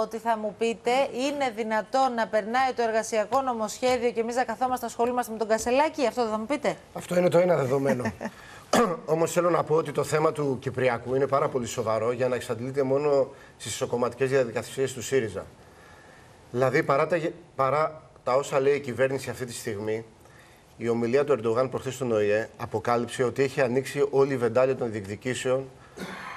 ότι θα μου πείτε είναι δυνατόν να περνάει το εργασιακό νομοσχέδιο και εμείς να καθόμαστε να ασχολούμαστε με τον Κασελάκη; Αυτό δεν θα μου πείτε; Αυτό είναι το ένα δεδομένο. Όμως θέλω να πω ότι το θέμα του Κυπριακού είναι πάρα πολύ σοβαρό για να εξαντλείται μόνο στις ισοκομματικές διαδικασίες του ΣΥΡΙΖΑ. Δηλαδή, παρά τα, γε- παρά τα όσα λέει η κυβέρνηση αυτή τη στιγμή, η ομιλία του Ερντογάν προχθές στον ΟΗΕ αποκάλυψε ότι έχει ανοίξει όλη η βεντάλια των διεκδικήσεων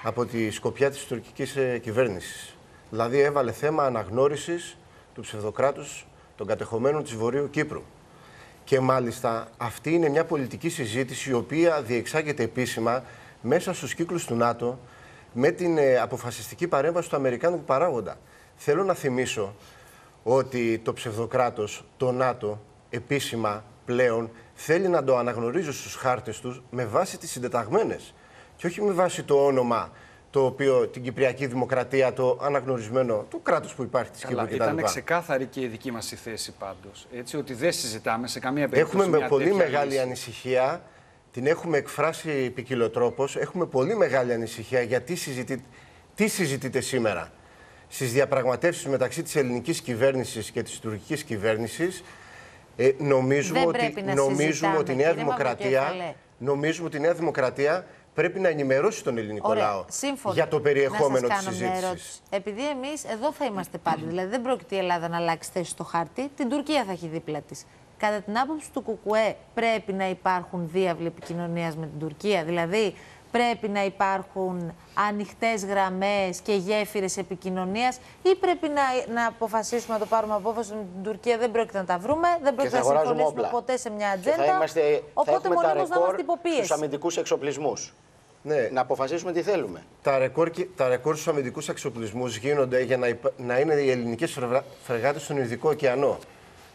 από τη σκοπιά της τουρκικής κυβέρνησης. Δηλαδή, έβαλε θέμα αναγνώρισης του ψευδοκράτους των κατεχομένων της Βορείου Κύπρου. Και μάλιστα αυτή είναι μια πολιτική συζήτηση η οποία διεξάγεται επίσημα μέσα στους κύκλους του ΝΑΤΟ με την ε, αποφασιστική παρέμβαση του Αμερικάνικου παράγοντα. Θέλω να θυμίσω ότι το ψευδοκράτος, το ΝΑΤΟ, επίσημα πλέον θέλει να το αναγνωρίζει στους χάρτες τους με βάση τις συντεταγμένες και όχι με βάση το όνομα το οποίο την Κυπριακή Δημοκρατία, το αναγνωρισμένο του κράτους που υπάρχει της Καλά, Κύπρου ήταν κτλ. ξεκάθαρη και η δική μας η θέση πάντως. Έτσι, ότι δεν συζητάμε σε καμία περίπτωση Έχουμε με μια πολύ τέτοια μεγάλη λύση. ανησυχία, την έχουμε εκφράσει ποικιλοτρόπως, έχουμε πολύ μεγάλη ανησυχία γιατί συζητεί, τι συζητείτε σήμερα. Στις διαπραγματεύσεις μεταξύ της ελληνικής κυβέρνησης και της τουρκικής κυβέρνησης ε, νομίζουμε, Δεν ότι, πρέπει να νομίζουμε συζητάμε, ότι η Νέα κύριε Δημοκρατία Μαυροκέφαλε. νομίζουμε ότι η Νέα Δημοκρατία πρέπει να ενημερώσει τον ελληνικό Ωραία, λαό σύμφωνοι. για το περιεχόμενο να της σας κάνω μια συζήτησης. ερώτηση. Επειδή εμείς εδώ θα είμαστε πάντα, δηλαδή δεν πρόκειται η Ελλάδα να αλλάξει θέση στο χάρτη, την Τουρκία θα έχει δίπλα της. Κατά την άποψη του ΚΚΕ, πρέπει να υπάρχουν διάβλοι επικοινωνίας με την Τουρκία. Δηλαδή, πρέπει να υπάρχουν ανοιχτές γραμμές και γέφυρες επικοινωνίας, ή πρέπει να, να αποφασίσουμε να το πάρουμε απόφαση με την Τουρκία. Δεν πρόκειται να τα βρούμε, δεν Και πρόκειται θα να αγοράζουμε συμφωνήσουμε όπλα. ποτέ σε μια Και ατζέντα. θα, είμαστε, θα οπότε έχουμε τα μονίμως να είμαστε ρεκόρ υποπίεση. στους αμυντικούς εξοπλισμούς. Ναι. Να αποφασίσουμε τι θέλουμε. Τα ρεκόρ, και- τα ρεκόρ στους αμυντικούς εξοπλισμούς γίνονται για να, υπα- να είναι οι ελληνικές φρεγα- φρεγάτες στον Ινδικό ωκεανό.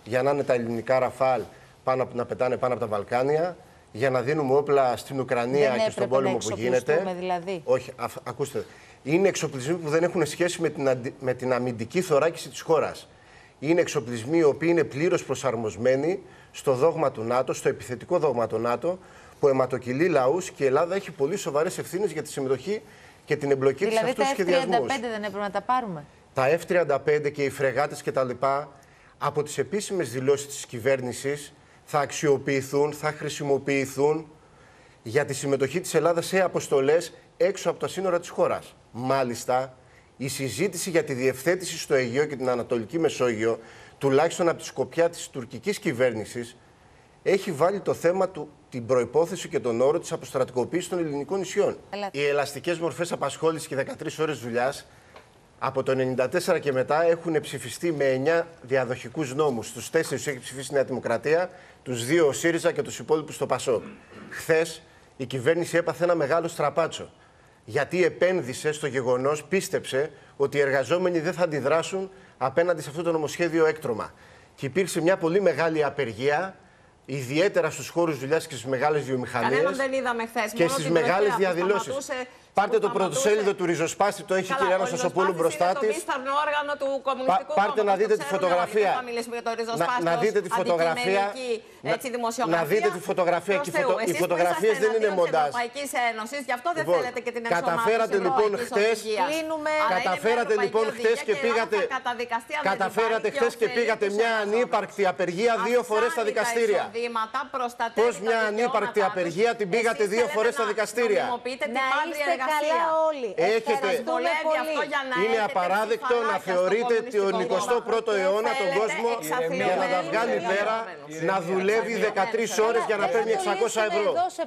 Για να είναι τα ελληνικά ραφάλ πάνω, απ- να πετάνε πάνω από τα Βαλκάνια, για να δίνουμε όπλα στην Ουκρανία Δεν και στον έπρεπε πόλεμο να που γίνεται. εξοπλιστούμε δηλαδή. Όχι, αφ- ακούστε. Είναι εξοπλισμοί που δεν έχουν σχέση με την, αντι- με την αμυντική θωράκιση της χώρας. Είναι εξοπλισμοί οι οποίοι είναι πλήρως προσαρμοσμένοι στο δόγμα του ΝΑΤΟ, στο επιθετικό δόγμα του ΝΑΤΟ, που αιματοκυλεί λαούς και η Ελλάδα έχει πολύ σοβαρές ευθύνες για τη συμμετοχή και την εμπλοκή της σε Δηλαδή αυτούς τα τους F-35 σχεδιασμούς. δεν έπρεπε να τα πάρουμε; Τα F-35 και οι φρεγάτες και τα λοιπά, από τις επίσημες δηλώσεις της κυβέρνησης, θα αξιοποιηθούν, θα χρησιμοποιηθούν για τη συμμετοχή της Ελλάδας σε αποστολές έξω από τα σύνορα της χώρας. Μάλιστα, η συζήτηση για τη διευθέτηση στο Αιγαίο και την Ανατολική Μεσόγειο, τουλάχιστον από τη σκοπιά της τουρκικής κυβέρνησης, έχει βάλει το θέμα του, την προϋπόθεση και τον όρο της αποστρατικοποίησης των ελληνικών νησιών. Ελάτε. Οι ελαστικές μορφές απασχόλησης και 13 ώρες δουλειάς από το 1994 και μετά έχουν ψηφιστεί με 9 διαδοχικούς νόμους. Τους 4 τους έχει ψηφίσει η Νέα Δημοκρατία, τους 2 ο ΣΥΡΙΖΑ και τους υπόλοιπους στο ΠΑΣΟΚ. Χθες η κυβέρνηση έπαθε ένα μεγάλο στραπάτσο. Γιατί επένδυσε στο γεγονός, πίστεψε ότι οι εργαζόμενοι δεν θα αντιδράσουν απέναντι σε αυτό το νομοσχέδιο έκτρωμα. Και υπήρξε μια πολύ μεγάλη απεργία, ιδιαίτερα στους χώρους δουλειάς και στις μεγάλες βιομηχανίες. Κανέναν δεν είδαμε χθες. Και στις μεγάλες διαδηλώσεις. Πάρτε το πρωτοσέλιδο του Ριζοσπάστη, το έχει η κυρία Αναστασοπούλου μπροστά τη. Το μίσταρνο όργανο του Κομμουνιστικού Πα- πάρτε Κόμματος, να το δείτε τη ξέρουμε φωτογραφία. όλοι, δεν θα μιλήσουμε για το ριζοσπάστη Να- να ως δείτε τη φωτογραφία. αντικειμενική, Να- έτσι, δημοσιογραφία. να δείτε τη φωτογραφία. Προς Και οι φωτο- Θεού, οι εσείς που φωτογραφίες είσαστε δεν είναι εναντίον της μοντάζ. Ευρωπαϊκής Ένωσης, γι' αυτό δεν Λοιπόν, θέλετε και την ενσωμάτωση καταφέρατε λοιπόν ευρωπαϊκής χτες- οδηγίας. Κλείνουμε. Αλλά είναι μια Καταφέρατε ευρωπαϊκή λοιπόν οδηγία χθε και η Ελλάδα πήγατε. θα καταδικαστεί αν δεν Καταφέρατε υπάρχει χθε και ωφελεί πήγατε τους μια εργαζόμενους. ανύπαρκτη απεργία δύο φορές στα Αυξάνει τα δικαστήρια. εισοδήματα, προστατεύει Πώς τα μια δικαιώματά ανύπαρκτη τους. απεργία την πήγατε Εσείς δύο θέλετε φορές στα να δικαστήρια; νομιμοποιείτε την Να πάντρια είστε εργασία. Καλά όλοι. Έχετε- Ευχαριστούμε Βολεύει αυτό πολύ. για να Είναι έχετε απαράδεκτο να ψηφαλάκια στο θεωρείτε τον Κομμουνιστικό 21ο Κόμμα. αιώνα τον Θέλετε κόσμο εξαθλιωμένους για να τα βγάλει πέρα εργαζόμενους. να δουλεύει 13 ώρες για να παίρνει 600 ευρώ. Εδώ σε